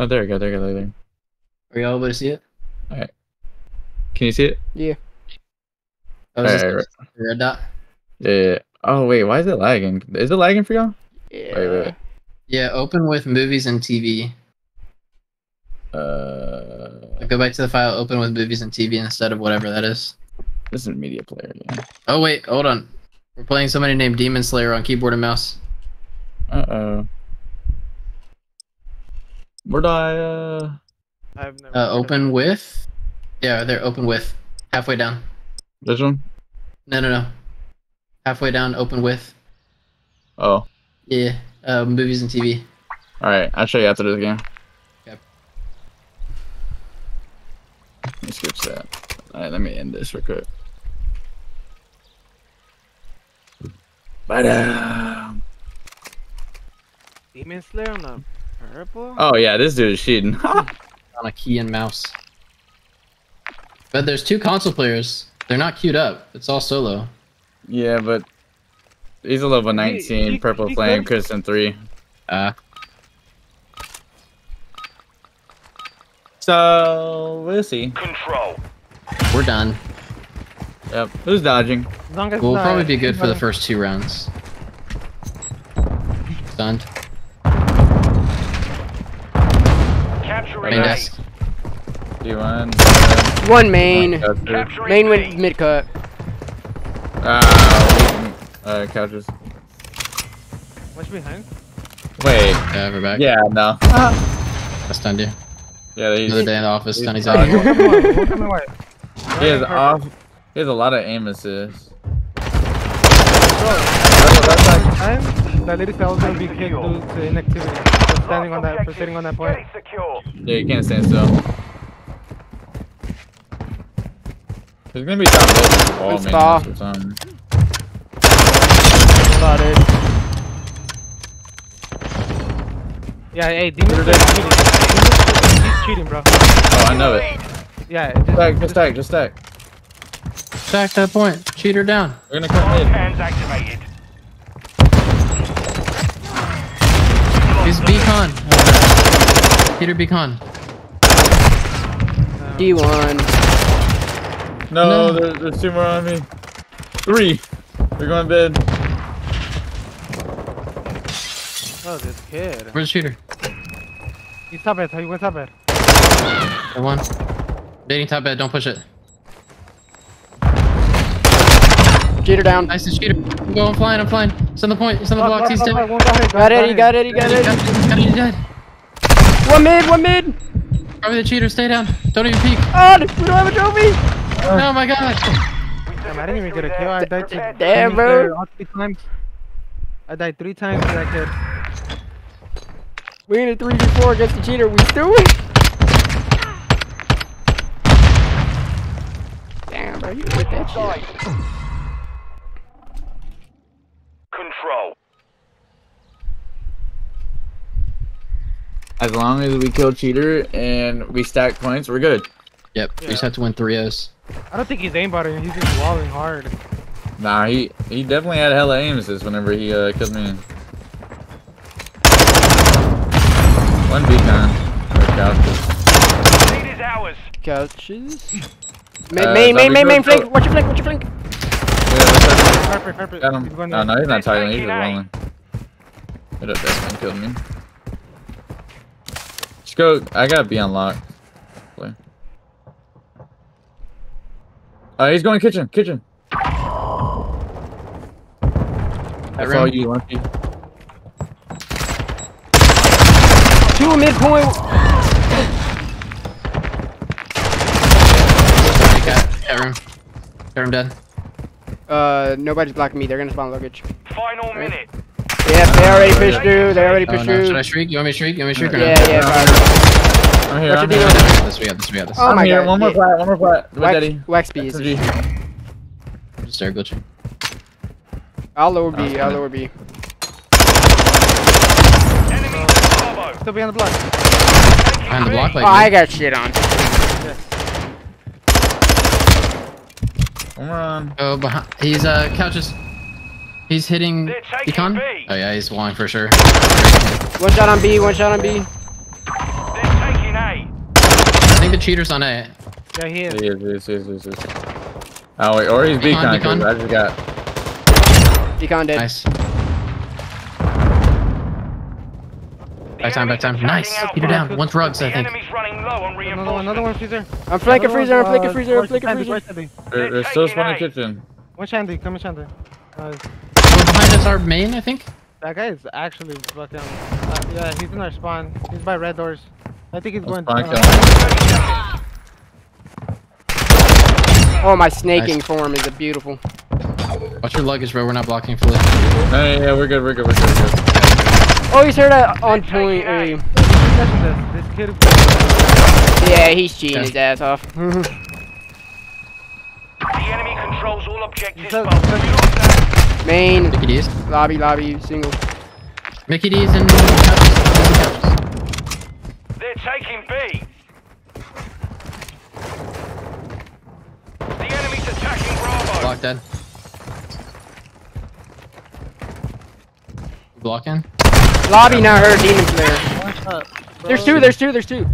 Oh, there we go. There we go. There we go. Are y'all able to see it? All right. Can you see it? Yeah. Oh, is this Alright, the red dot? Yeah, yeah. Oh wait, why is it lagging? Is it lagging for y'all? Yeah. Wait, wait. Yeah, open with movies and TV. Uh, Go back to the file, open with movies and TV instead of whatever that is. this is a media player. Yeah. Oh wait, hold on. We're playing somebody named Demon Slayer on keyboard and mouse. Uh oh. Where'd I? Uh. I've never. Uh, open with. Yeah, they're open with. Halfway down. This one? No, no, no. Halfway down, open with. Oh. Yeah, uh, movies and TV. All right. I'll show you after this game. Okay. Let me skip that. All right. Let me end this real quick. But uh. Demon Slayer on the purple. Oh yeah, this dude is cheating. On a key and mouse. But there's two console players. They're not queued up. It's all solo. yeah, but he's a level He- 19, he- purple he flame, could- Kristen three. Uh, So we'll see. Control. we're done. Yep. Who's dodging? As long as We'll not- probably be good for the first two rounds. Stunned. Main desk. D one. One main. Capturing Main B. went mid cut. Uh, uh, couches. What's behind? Wait. Yeah, we're back. Yeah, no. I stunned you. Yeah, he's, Another day in the office. he's- Stunny's Hey, out. walk on my way, walk on my way. he has off. He has a lot of aim assist. Bro, That's like, time that lady said I was gonna be kicked due to inactivity. For standing on that, for sitting on that point. Get it secure. yeah, you can't stand still. There's gonna be top left wall Good maintenance spot. or something. Spotted. Yeah, hey, Demon is cheating. Demon Slayer, he's cheating, bro. Oh, I know it. Yeah, just, Stack, just stack, just stack. Stack that point. Cheater down. We're gonna come in. Hands activated. He's Beacon. Peter Beacon. D1. No, No. There's, there's two more on me. Three. We're going bed. Oh, this kid. Where's the cheater? He's top bed, he went top bed. The one. Dating top bed. Don't push it. Cheater down. Nice and cheater. Go. I'm going flying. I'm flying. He's on the point. He's on the block. He's dead. Got it, he got it, he got it. He's dead. One mid, one mid. Probably the cheater. Stay down. Don't even peek. Oh, we don't have a trophy. Oh my god. Damn, I didn't even get a kill. I died to Damn, Demon bro. Three times. I died three times to that kid. We in a 3v4 against the cheater. We still win. Damn, bro, you with that shit. As long as we kill cheater and we stack points, we're good. Yep. We just have to win three O's. I don't think he's aimbotting, he's just walling hard. Nah, he he definitely had hella aim assist whenever he uh, killed me. One beacon. Or couches. Lead is ours. Couches. Main, Uh, main, main, zombie main, main, group, flank. Watch your flank, watch your flank. Yeah. Perfect, perfect. Got him. No, no, he's not tight. He's just Taking aim. rolling. Hit up that man killed me. Just go. I gotta be unlocked. Play. Uh, he's going kitchen. Kitchen. I saw you, Lumpy. Two midpoint. Cat. Cat room. Cat room dead. Uh, nobody's blocking me. They're gonna spawn luggage. Final minute. Yeah, they already pushed through. They already Oh pushed no. Should I shriek? You want me to shriek? You want me to shriek or Yeah, yeah, fire. I'm here. I'm here. deal? We got this. We got this. We got this. Oh my here. god. One more flat. One more flat. Wax, Daddy. wax B is Just air glitching. I'll lower B. I'll lower B. Enemy Bravo. Still behind the block. Behind the block, Oh. I got shit on. Come on. Oh, behind. He's uh couches. He's hitting They're. B. Oh yeah, he's walling for sure. One shot on B. One shot on B. They're Capturing A. I think the cheater's on A. Yeah, he is. He is, he is, he is, he is. Oh wait, or he's Beacon, beacon. beacon. I just got. Decon dead. Nice. Back time, back time. attacking Nice. Peter down. One's rugs, The I think. enemy's running low on Another one, another one, freezer. I'm flanking Another freezer, I'm one, flanking uh, freezer, I'm right flanking freezer. right shandy. They're, they're still spawning kitchen. One shandy, come in shandy. Uh, We're behind us, our main, I think. that guy is actually fucking. Uh, yeah, he's in our spawn. He's by red doors. I think he's going. Spawn Uh. Oh, my snaking Nice. form is a beautiful. Watch your luggage, bro. We're not blocking fully. No, yeah, yeah, we're good, we're good, we're good, we're good. Oh, he's heard a on point. Imagine this. This kid. yeah, he's cheating Okay. his ass off. The enemy controls all objectives. So- but so- we lost that. Main, Mickey D's. lobby, lobby, single. Mickey D's and couches. D's and couches. They're taking B. The enemy's attacking Bravo. Block dead. Blocking. Lobby now heard demon slayer. One shot. There's two, there's two, there's two.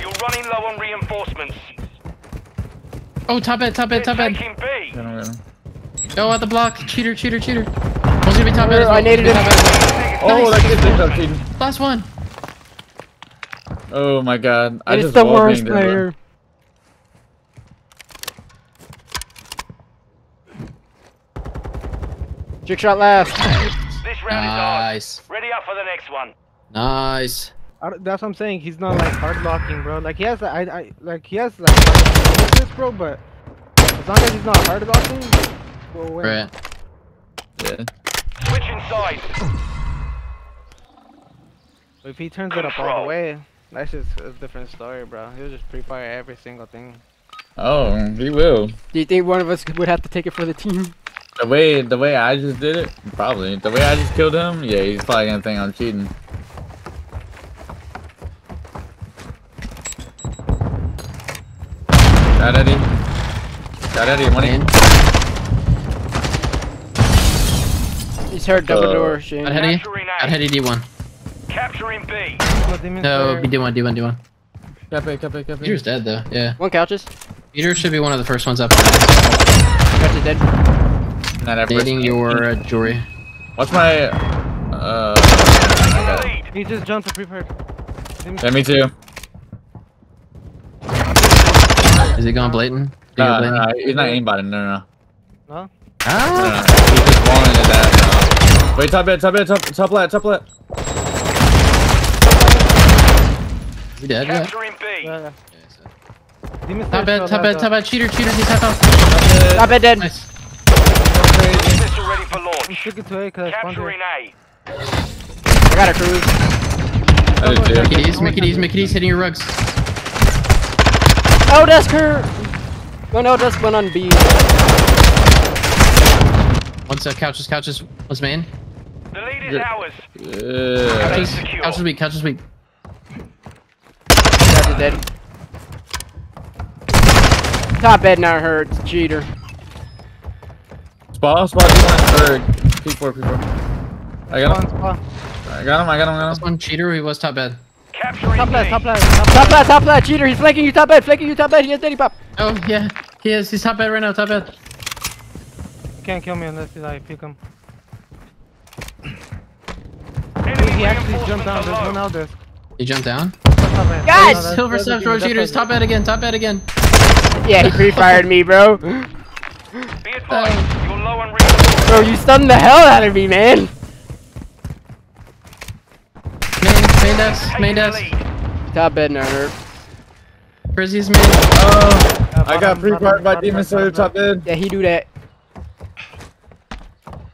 You're running low on reinforcements. Oh, top bed, top They're top bed. taking B. Get him, get. Go at the block. Cheater, cheater, cheater. One's gonna be top bed well. I needed One's him. gonna be top bed. Oh, that kid's in top cheating. Last one. Oh my god. I it's just the wall worst banged him, bro. player. Trick shot last. This round is ours. Nice. Ready up for the next one. Nice. I don't- That's what I'm saying. He's not like hard blocking, bro. Like he has, I, I, like he has like weaknesses, bro. But as long as he's not hard blocking, we'll win. Right. Yeah. Switching sides. But if he turns it up all the way, that's just a different story, bro. He'll just pre-fire every single thing. Oh, he will. Do you think one of us would have to take it for the team? The way the way I just did it, probably. The way I just killed him, yeah, he's probably gonna think I'm cheating. Got Eddie. Got Eddie. one In. He's heard double Uh, door, Shane. Got Eddie. Capturing Got A. heady D1. Capturing B. No, be D1, D1, D1. Cafe, cafe, cafe. Peter's dead though. Yeah. One couches. Peter should be one of the first ones up. Couch is dead. Not at Dating your uh, jewelry. Watch my. Uh. Taking the okay. lead. He just jumped to pre-fire. Yeah, me too. Is he going blatant? He No, going no, blatant? no, he's not aimbotting. No, no, no. No? no, Ah! no. He's just walling his ass. No. Wait, top bed, top bed, top, top left, top left. Is he dead yet? Capturing B. Yeah, yeah. Okay, so- Demon Top slayer bed, still top bed, alive, top bed. Cheater, cheater. He's half health. Top bed dead. Nice. Missile ready for though. I'm launch. sticking to A because I spawned Capturing here. A. I got a cruise. I did too. Mickey D's, Mickey D's, Mickey D's hitting your rugs. Oh, desk her. One L desk, one on B. One's uh, couches, couches. One's main. The lead is Good. ours. Yeah. Couches, secure. couches weak, couches weak. Couch dead. Top bed now hurts. Cheater. Spot, spot, D1, or P4, P4. I got him. Spawn, spawn. I got him. I got him. I got him. one cheater. He was top bed. Capturing Top left, top left, top Top left. left, top left. Cheater. He's flanking you. Top bed, flanking you. Top bed. He has daddy pop. Oh yeah, he is. He's top bed right now. Top bed. Can't kill me unless I pick him. Enemy He actually jumped reinforcements down. are There's one out there. He jumped down. Top left. Guys! No, Silver that's subs, the road team, cheaters. Top bed again. Top bed again. Yeah, he pre-fired me, bro. Be advised, oh. you're low on reinforcements. Bro, you stunned the hell out of me, man. Main, main desk, main desk. Top bed now hurt. Frizzy's main. Oh, Yeah, I got bottom, pre-fired by Demon Slayer top bed. Yeah, he do that. Bottom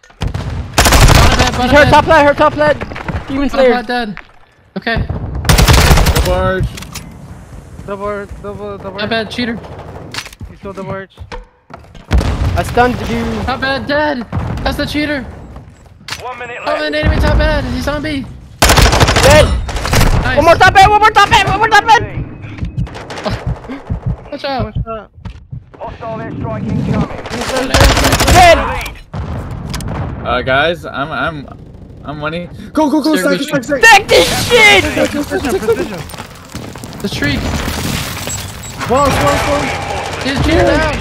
bed, He's bottom hurt top left, hurt top left. Demon Slayer. bed dead. Okay. Double arch. Double, arch, double, double. Top arch. bed, cheater. He's still double arch. I stunned you. Top bed dead. That's the cheater. One minute left. Oh, left. an enemy top bed. He's on B. Dead. Nice. One more top bed, one more top bed, one more top bed. Watch out. One shot. Hostile airstrike incoming. Dead. Uh, guys, I'm I'm I'm money. Go, go, go, Sir, stack, we stack, stack. Stack this shit! Precision, precision. The tree. Whoa, whoa, whoa. He's cheating down.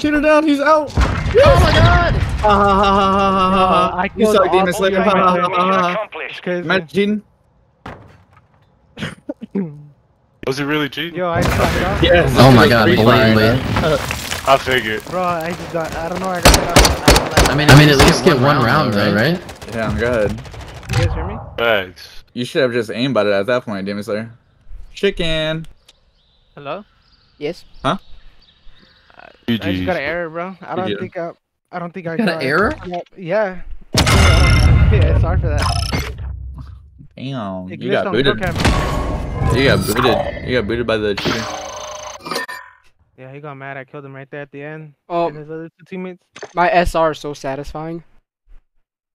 Shoot her down, he's out. Oh my god. Ha ha ha ha ha ha ha I You killed suck, all Demon Slayer. of Ha my ha ha enemies. ha ha. Imagine cheating. Was it really cheating? yo, I just got. Yes. Oh my god, free blade, man. I figured. Bro, I just got, I don't know, I got shot. I don't know. I mean, I mean, at least get one round though, right? Yeah, I'm good. You guys hear me? Thanks. You should have just aimed at it at that point, Demon Slayer. Chicken. Hello? Yes. Huh? Uh, I just got an error, bro. I don't think I, I don't think I Got an error? Yeah. yeah. Yeah, sorry for that. Damn. It You got booted. Brookhaven. You got booted. You got booted by the cheater. Yeah, he got mad. I killed him right there at the end. Oh, And his other two teammates. my SR is so satisfying.